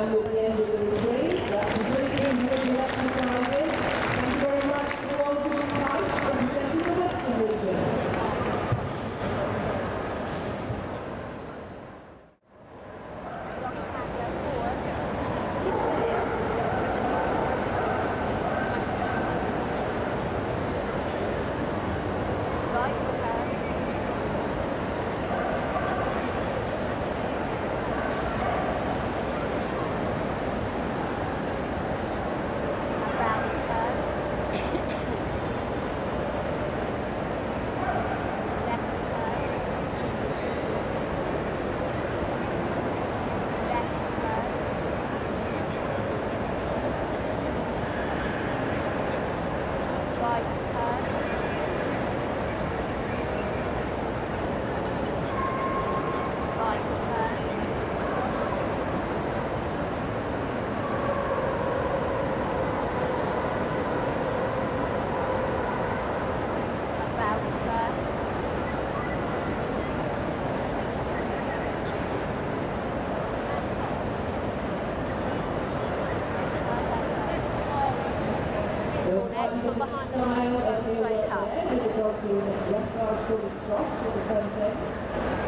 and with the end of the retreat, that completes the individual exercise off to the content.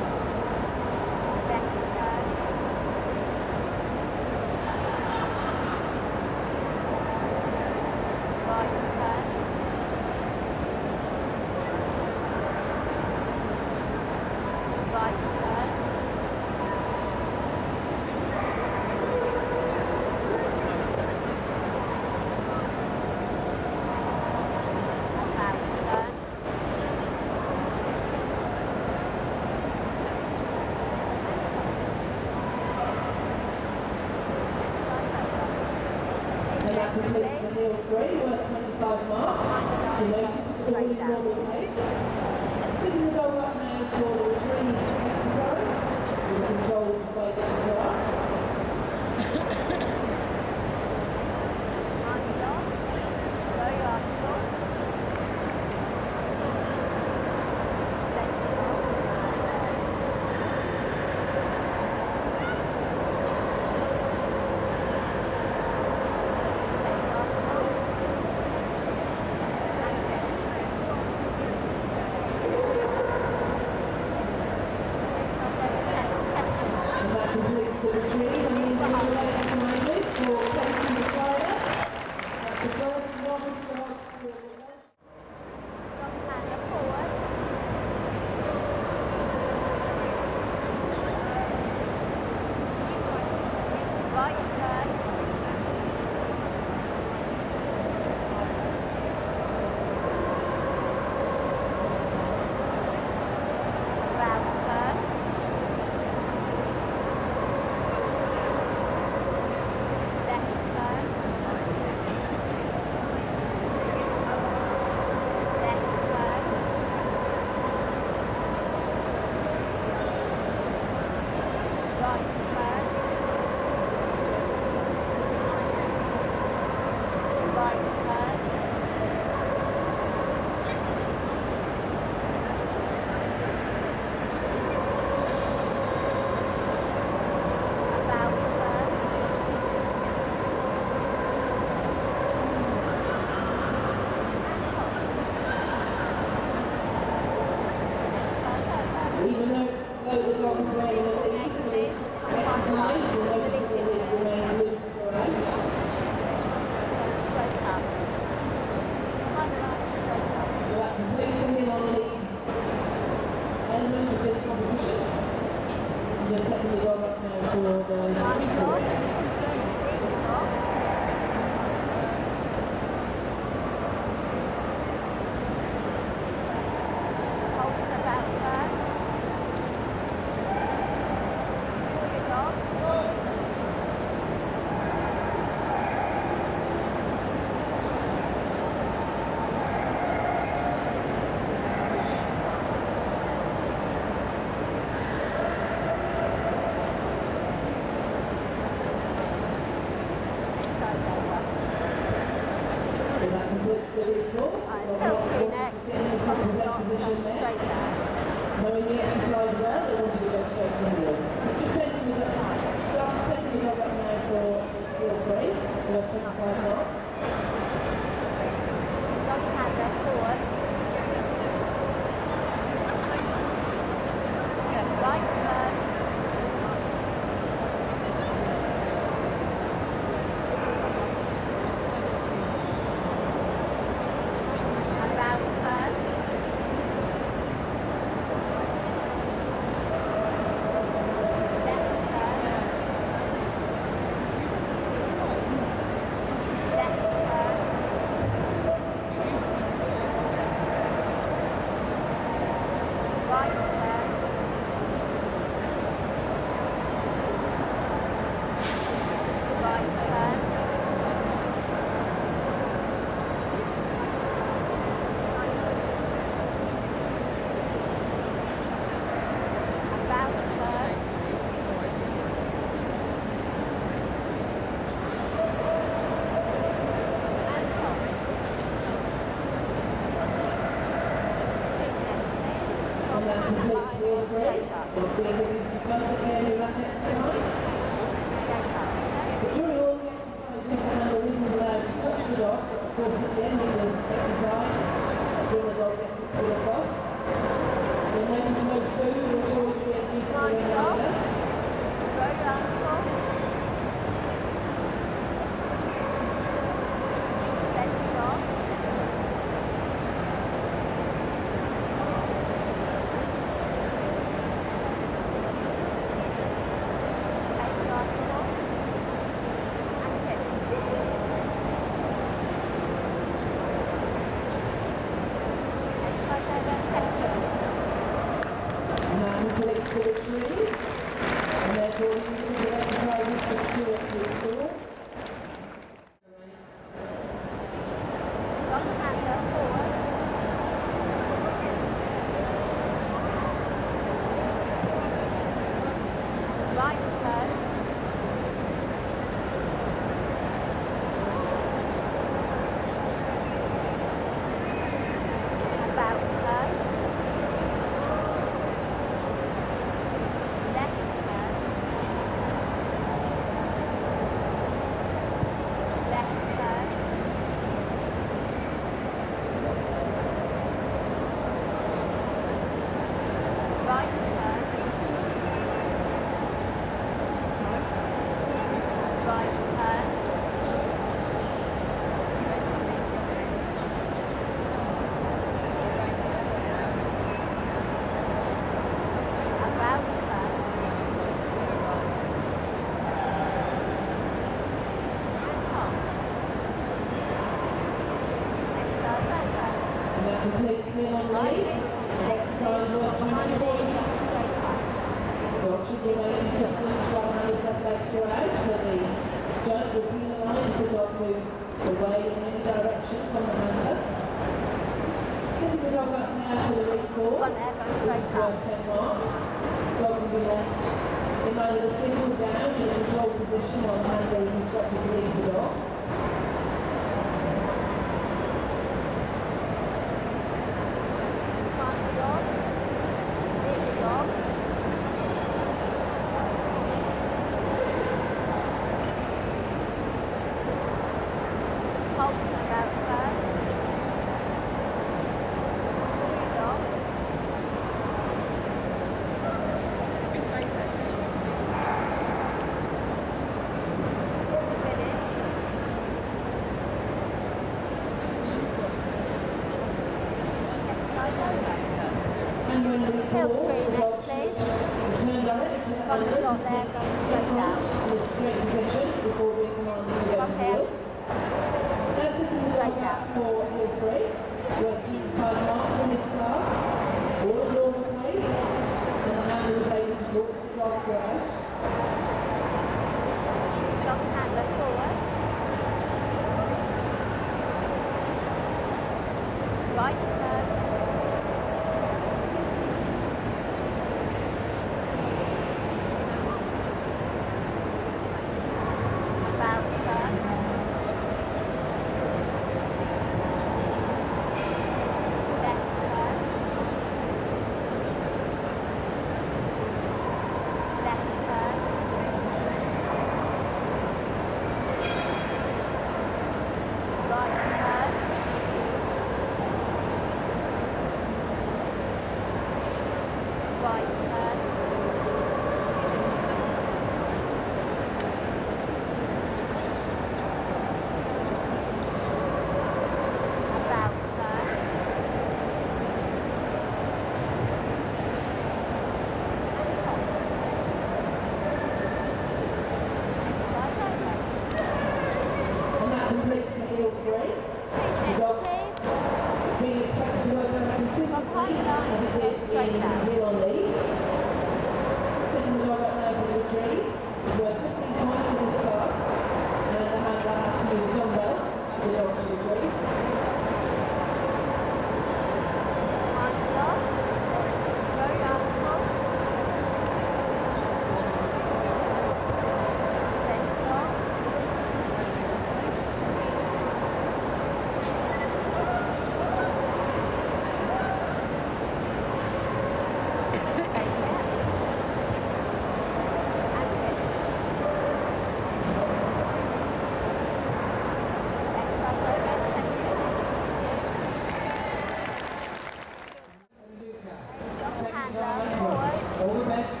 All the best.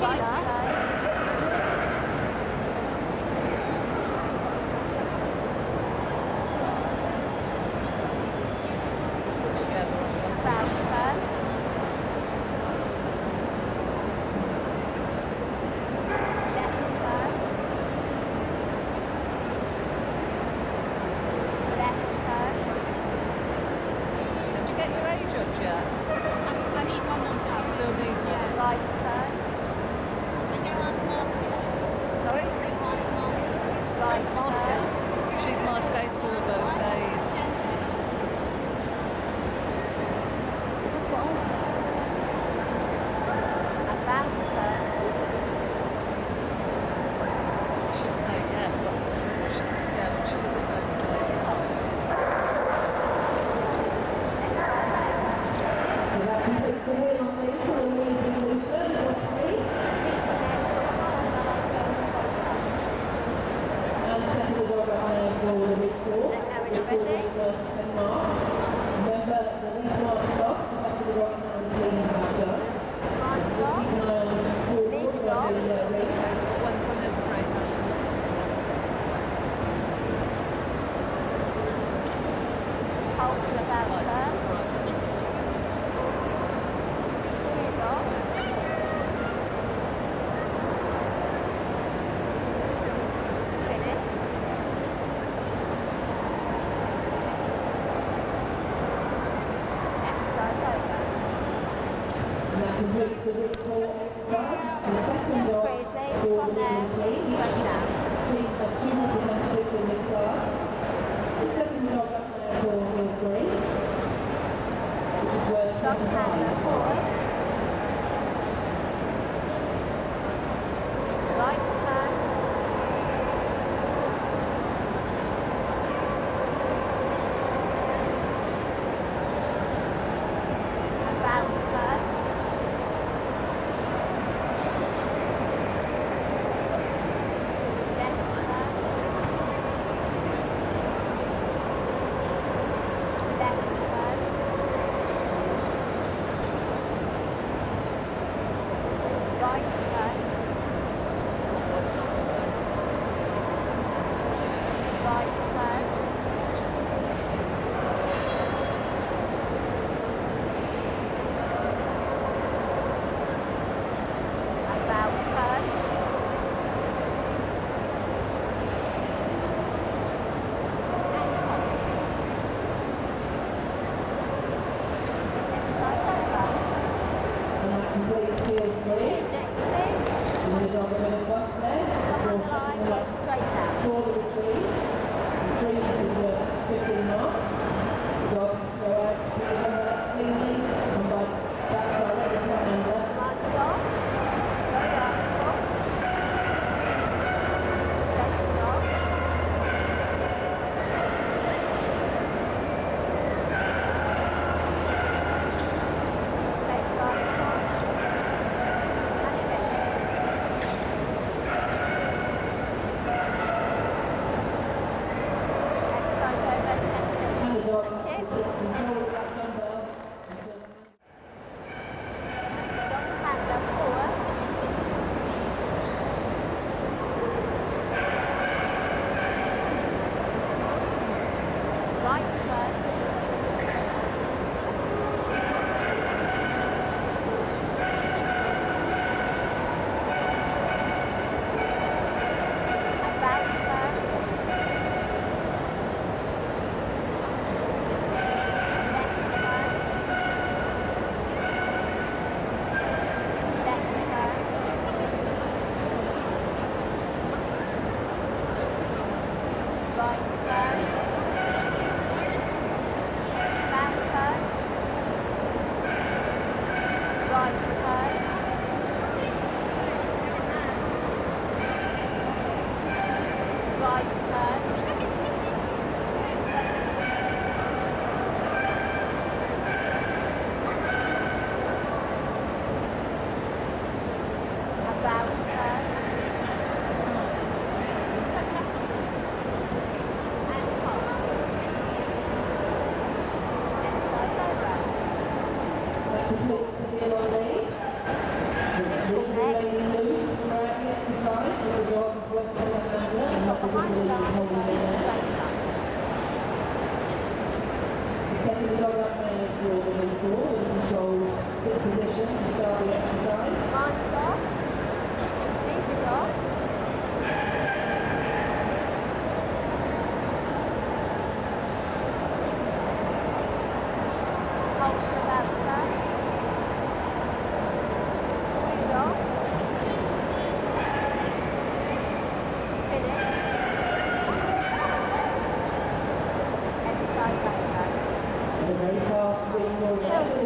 Right Hold to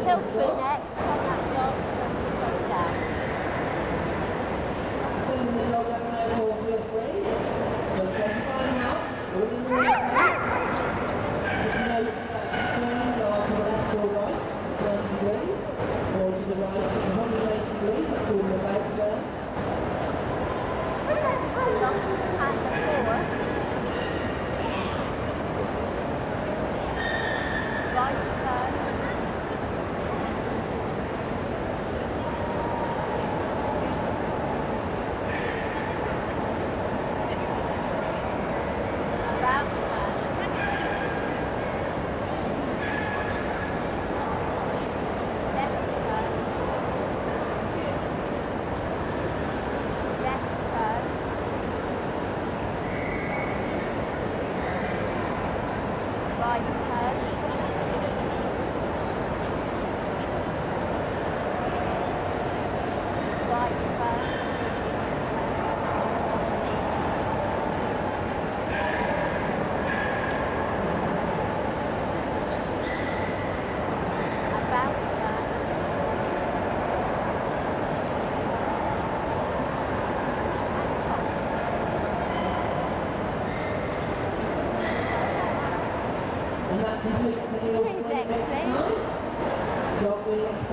what- next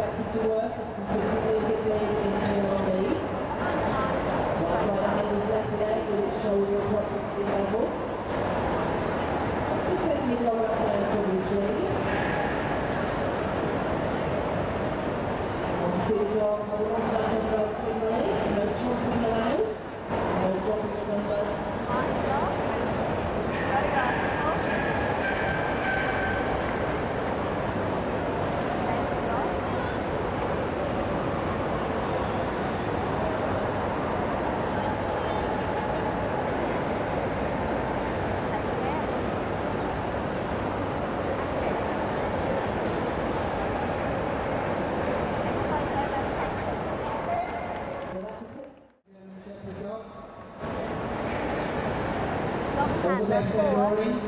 expected to work as consistently as it did in Taylor League. Like Miami Saturday with its shoulder approximately level. This has been lower up there for Eugene. Obviously the dog on the back to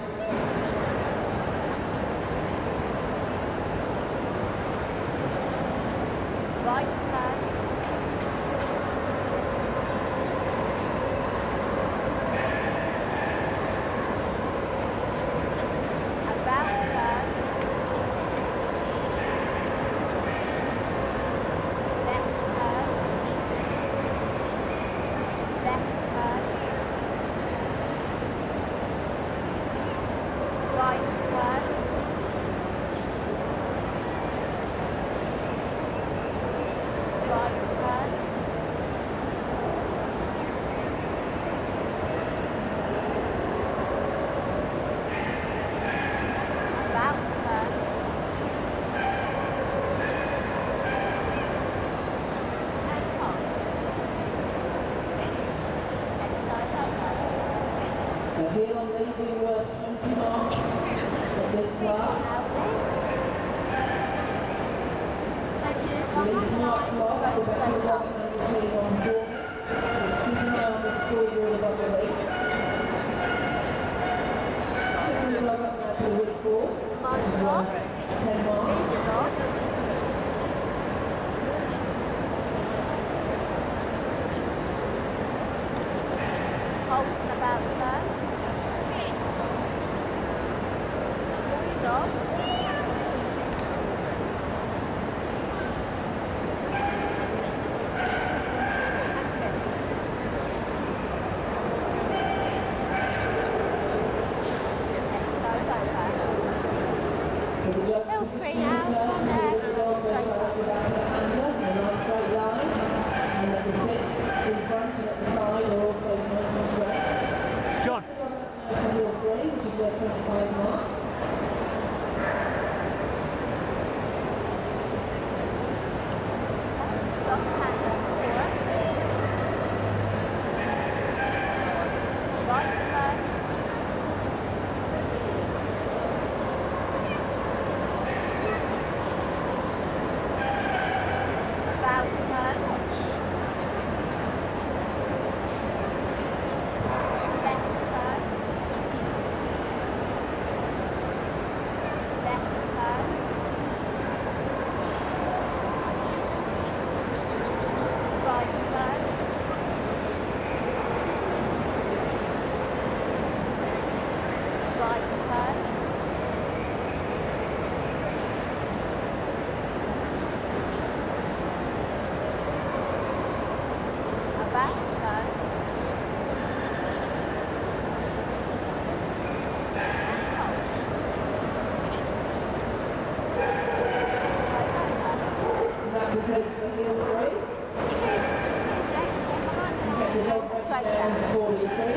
Сальта.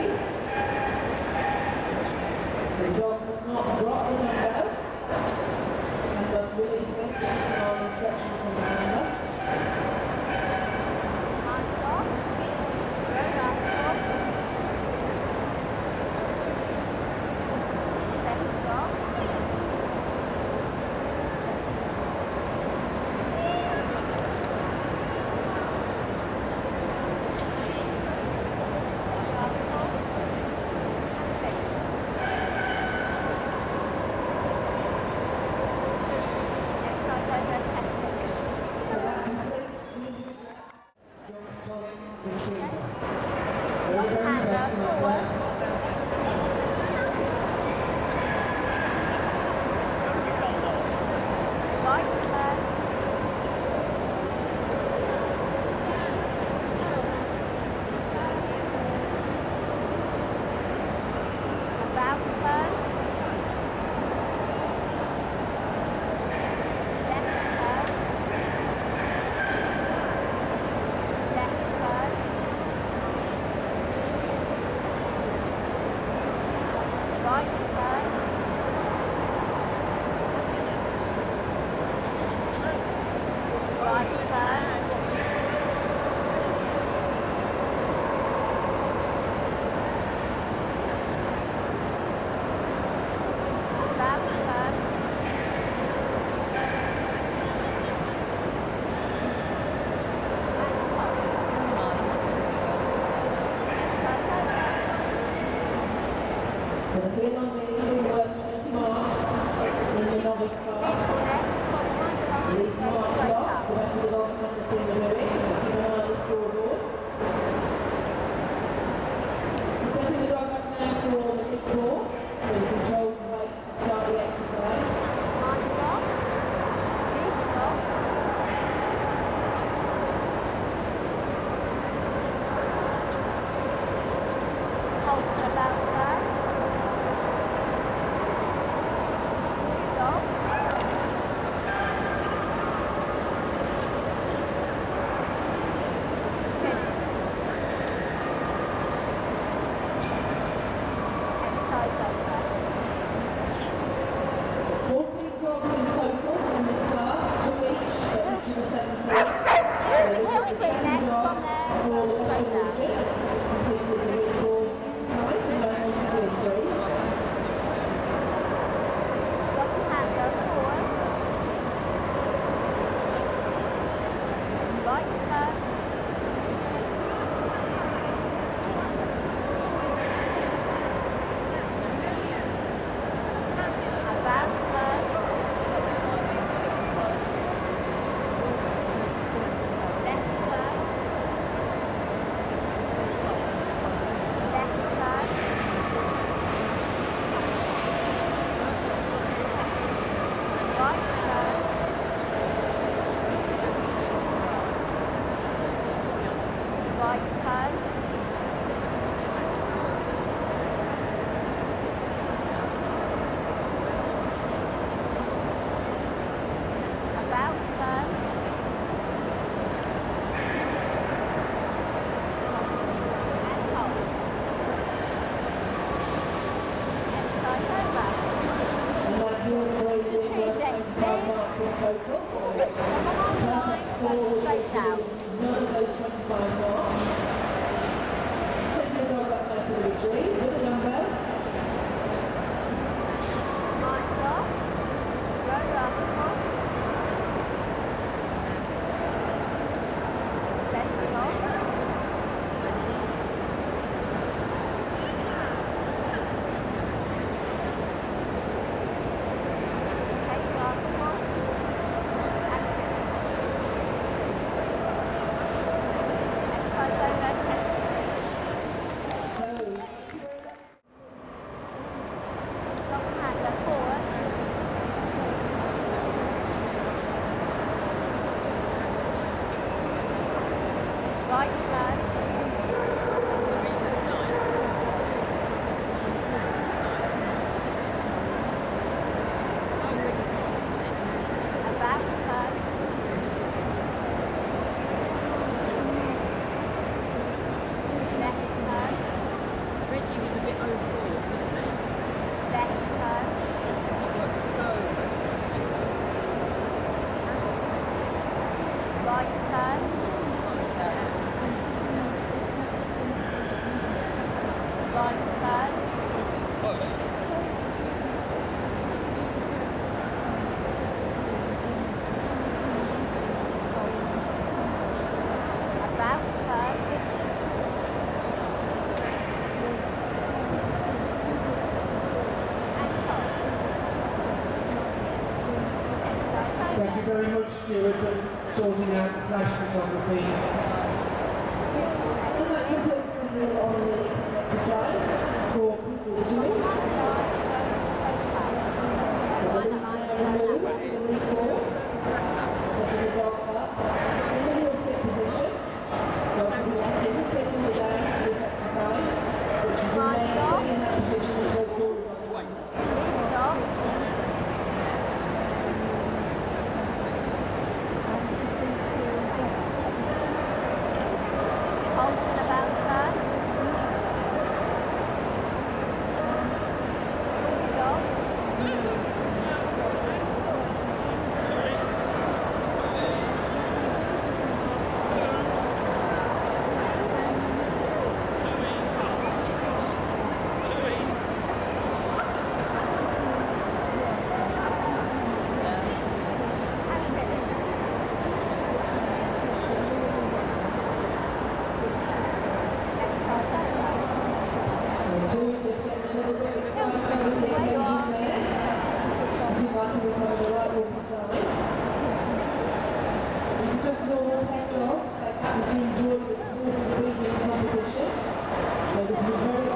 我不会。strategy during its most previous competition. So this is a very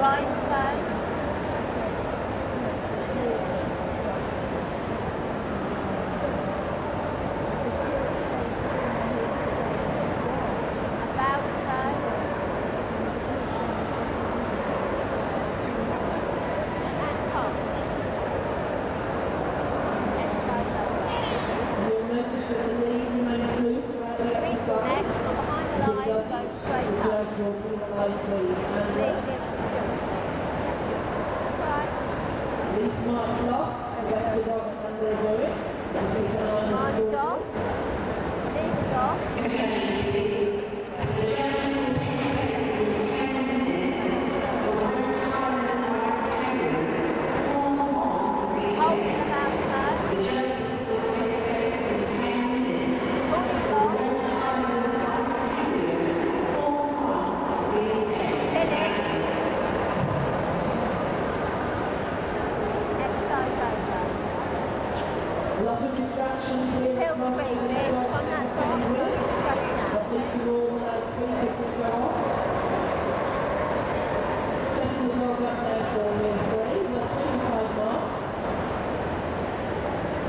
right turn.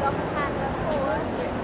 double hand forward.